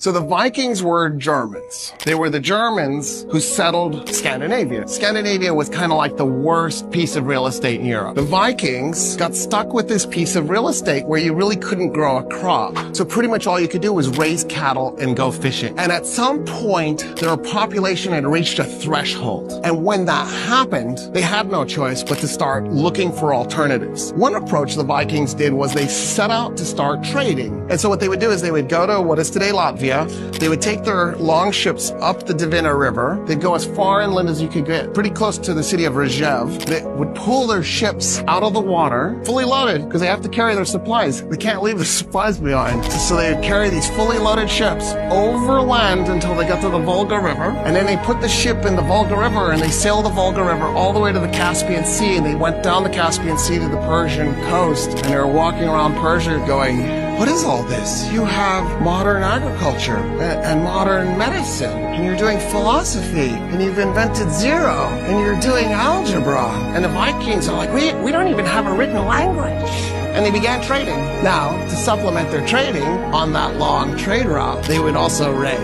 So the Vikings were Germans. They were the Germans who settled Scandinavia. Scandinavia was kind of like the worst piece of real estate in Europe. The Vikings got stuck with this piece of real estate where you really couldn't grow a crop. So pretty much all you could do was raise cattle and go fishing. And at some point, their population had reached a threshold. And when that happened, they had no choice but to start looking for alternatives. One approach the Vikings did was they set out to start trading. And so what they would do is they would go to what is today Latvia, they would take their long ships up the Dvina River. They'd go as far inland as you could get, pretty close to the city of Rzhev. They would pull their ships out of the water, fully loaded, because they have to carry their supplies. They can't leave the supplies behind. So they would carry these fully loaded ships over land until they got to the Volga River. And then they put the ship in the Volga River and they sailed the Volga River all the way to the Caspian Sea. And they went down the Caspian Sea to the Persian coast. And they were walking around Persia going, what is all this? You have modern agriculture and modern medicine, and you're doing philosophy, and you've invented zero, and you're doing algebra. And the Vikings are like, we, we don't even have a written language. And they began trading. Now, to supplement their trading on that long trade route, they would also raid.